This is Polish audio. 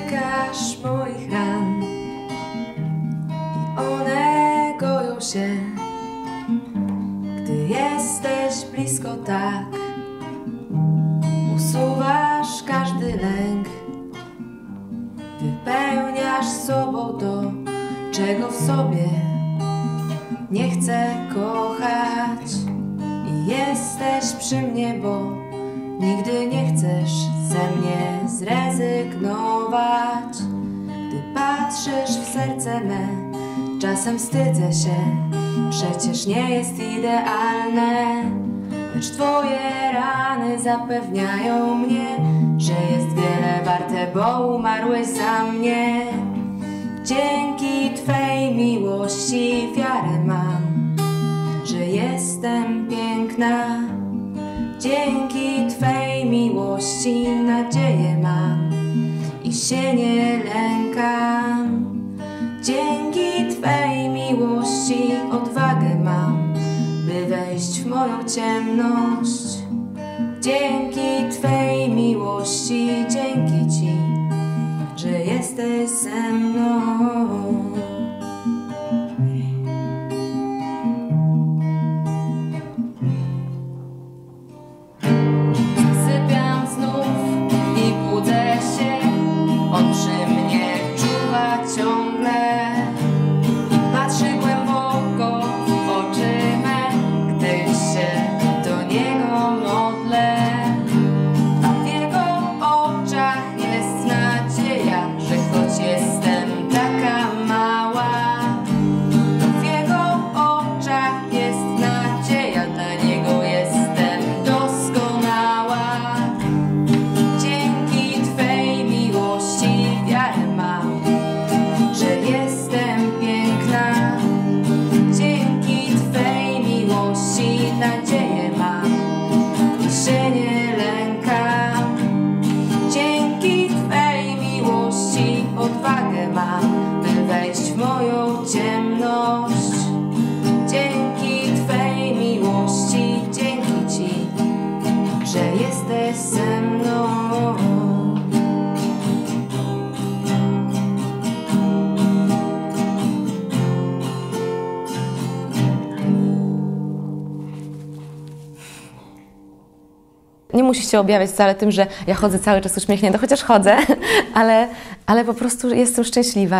dotykasz moich ran i one goją się, gdy jesteś blisko tak. Usuwasz każdy lęk, wypełniasz sobą to, czego w sobie nie chcę kochać. I jesteś przy mnie, bo nigdy nie chcesz ze mnie zrezygnować. Gdy patrzysz w serce me, czasem wstydzę się, przecież nie jest idealne. Lecz twoje rany zapewniają mnie, że jest wiele warte, bo umarłeś za mnie. Dzięki Twej miłości Dzięki Twej miłości nadzieję mam i się nie lękam. Dzięki Twej miłości odwagę mam, by wejść w moją ciemność. Dzięki Twej miłości, dzięki Ci, że jesteś ze mną. Nadzieję mam i się nie lękam. Dzięki Twej miłości odwagę mam, by wejść w moją ciemność. Dzięki Twej miłości, dzięki Ci, że jesteś ze mną. Musisz się objawiać wcale tym, że ja chodzę cały czas uśmiechnięta, chociaż chodzę, ale, ale po prostu jestem szczęśliwa